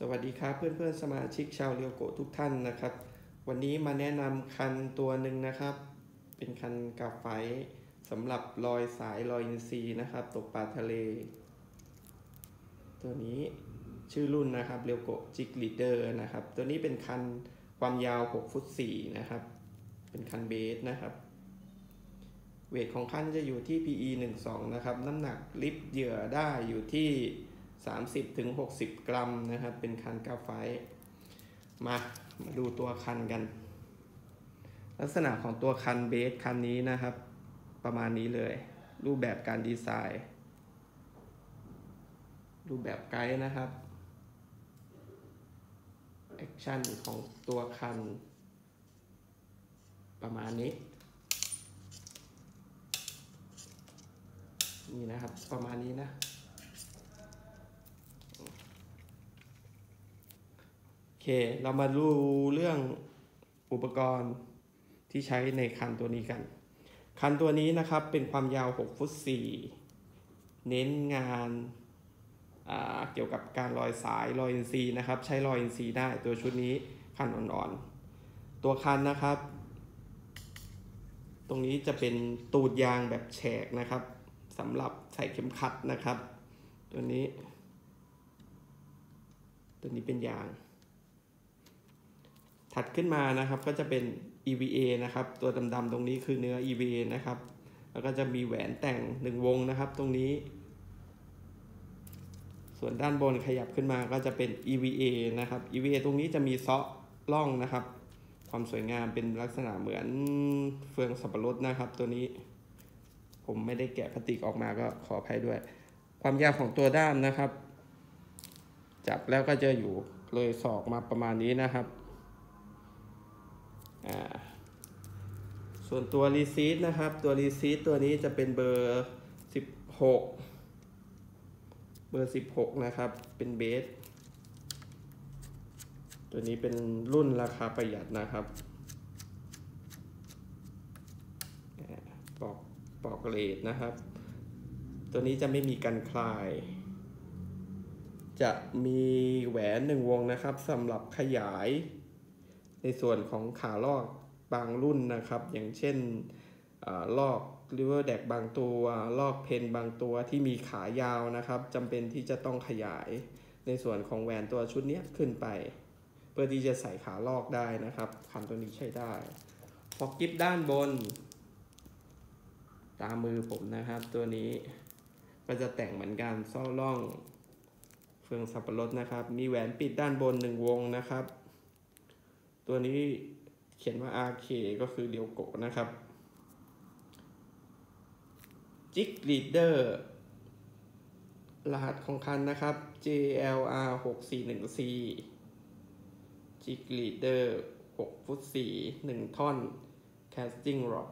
สวัสดีครับเพื่อนเพื่อนสมาชิกชาว Ryoko ทุกท่านนะครับ วันนี้มาแนะนำคันตัวหนึ่งนะครับ เป็นคันกราไฟต์สำหรับลอยสายลอยอินทรีนะครับ ตกปลาทะเล ตัวนี้ชื่อรุ่นนะครับ Ryoko Jigleader นะครับ ตัวนี้เป็นคันความยาว6ฟุต4นะครับ เป็นคัน bait นะครับ weight ของคันจะอยู่ที่ PE 12นะครับ น้ำหนักลิฟต์เหยื่อได้อยู่ที่ 30ถึง60 กรัมนะครับ เป็นคันกราไฟต์มา มาดูตัวคันกัน ลักษณะของตัวคัน bait คันนี้นะครับ ประมาณนี้เลย รูปแบบการดีไซน์ รูปแบบไกด์นะครับ action ของตัวคัน ประมาณนี้ นี่นะครับประมาณนี้นะ โอเค เรามาดูเรื่องอุปกรณ์ที่ใช้ในคันตัวนี้กัน คันตัวนี้นะครับเป็นความยาว 6 ฟุต 4 เน้นงานเกี่ยวกับการลอยสายลอยอินซีนะครับ ใช้ลอยอินซีได้ตัวชุดนี้คันอ่อนๆ ตัวคันนะครับ ตรงนี้จะเป็นตูดยางแบบแฉกนะครับสำหรับใส่เข็มขัดนะครับ ตัวนี้ ตัวนี้เป็นยาง ถัดขึ้นมานะครับก็จะเป็น EVA นะครับ ตัวดำๆตรงนี้คือเนื้อ EVA นะครับ แล้วก็จะมีแหวนแต่งหนึ่งวงนะครับตรงนี้ ส่วนด้านบนขยับขึ้นมาก็จะเป็น EVA นะครับ EVA ตรงนี้จะมีเซาะล่องนะครับ ความสวยงามเป็นลักษณะเหมือนเฟืองสับปะรดนะครับ ตัวนี้ ผมไม่ได้แกะพลาสติกออกมาก็ขออภัยด้วย ความยาวของตัวด้ามนะครับ จับแล้วก็จะอยู่เลยศอกมาประมาณนี้นะครับ ส่วนตัว reel seat นะครับ ตัว reel seat ตัวนี้จะเป็นเบอร์ 16 เบอร์ 16 นะครับ เป็นเบส ตัวนี้เป็นรุ่นราคาประหยัดนะครับปอกปอกเลดนะครับ ตัวนี้จะไม่มีกันคลาย จะมีแหวนหนึ่งวงนะครับสำหรับขยาย ในส่วนของขาลอกบางรุ่นนะครับ อย่างเช่นอลอกริเวอร์แดกบางตัว ลอกเพนบางตัวที่มีขายาวนะครับจำเป็นที่จะต้องขยายในส่วนของแหวนตัวชุดนี้ขึ้นไป เพื่อที่จะใส่ขาลอกได้นะครับคันตัวนี้ใช้ได้พอกกิฟด้านบน ตามมือผมนะครับ ตัวนี้ก็จะแต่งเหมือนกันซ่อล่องเฟืองสับปะรดนะครับ มีแหวนปิดด้านบนหนึ่งวงนะครับ ตัวนี้เขียนว่า RK ก็คือ Ryoko นะครับ Jigleader รหัสของคันนะครับ JLR 6 4 1 C Jigleader 6ฟุต4 1 ท่อน casting rod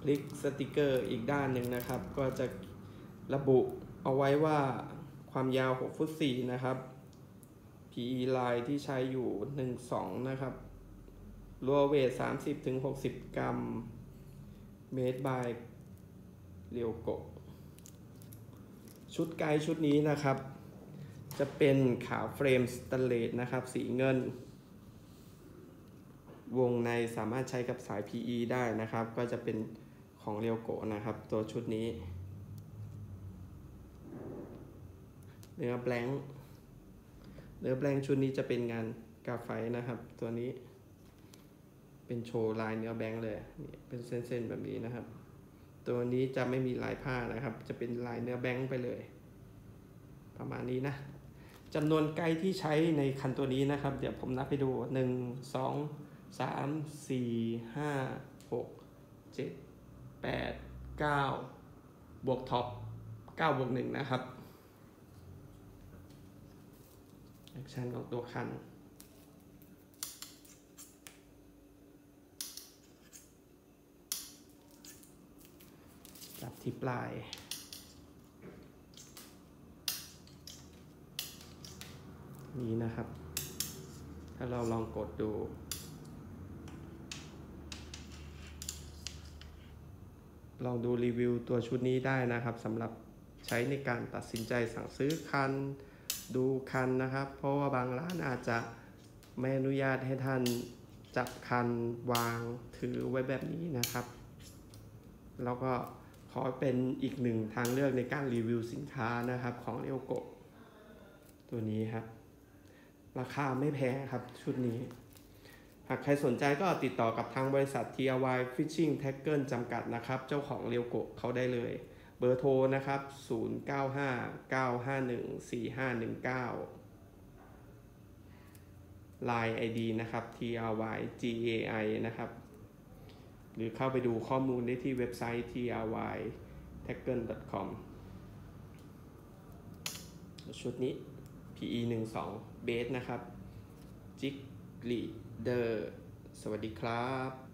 พลิกสติกเกอร์อีกด้านหนึ่งนะครับ ก็จะระบุเอาไว้ว่าความยาว 6 ฟุต4นะครับ PE line ที่ใช้อยู่ 12 นะครับ lure weight 30ถึง60 กรัม made by Ryoko ชุดไกด์ชุดนี้นะครับ จะเป็นขา frame สแตนเลสนะครับ สีเงิน วงในสามารถใช้กับสาย PE ได้นะครับ ก็จะเป็นของ Ryoko นะครับ ตัวชุดนี้ เนื้อแบงค์ เนื้อแปลงชุดนี้จะเป็นงานกาไฟนะครับ ตัวนี้ เป็นโชว์ลายเนื้อแบงค์เลยนี่เป็นเส้นๆแบบนี้นะครับ ตัวนี้จะไม่มีลายผ้านะครับ จะเป็นลายเนื้อแบงค์ไปเลย ประมาณนี้นะจำนวนไกด์ที่ใช้ในคันตัวนี้นะครับ เดี๋ยวผมนับไปดู 1 2 3 4 5 6 7 8 9 บวกท็อป9บวก1นะครับแอ คชั่นของตัวคันจับที่ปลายนี้นะครับ ถ้าเราลองกดดู ลองดูรีวิวตัวชุดนี้ได้นะครับสำหรับใช้ในการตัดสินใจสั่งซื้อคัน ดูคันนะครับ เพราะว่าบางร้านอาจจะไม่อนุญาตให้ท่านจับคันวางถือไว้แบบนี้นะครับ แล้วก็ขอเป็นอีกหนึ่งทางเลือกในการรีวิวสินค้านะครับของเรียวโกะตัวนี้ครับ ราคาไม่แพงครับชุดนี้ หากใครสนใจก็ติดต่อกับทางบริษัท TRY Fishing Tackle จำกัดนะครับ เจ้าของเรียวโกะเขาได้เลย เบอร์โทรนะครับ 0959514519 Line ID นะครับ TRY GAI นะครับ หรือเข้าไปดูข้อมูลได้ที่เว็บไซต์ try tackle com ชุดนี้ PE 1 2 base นะครับ จิกลีเดอร์ สวัสดีครับ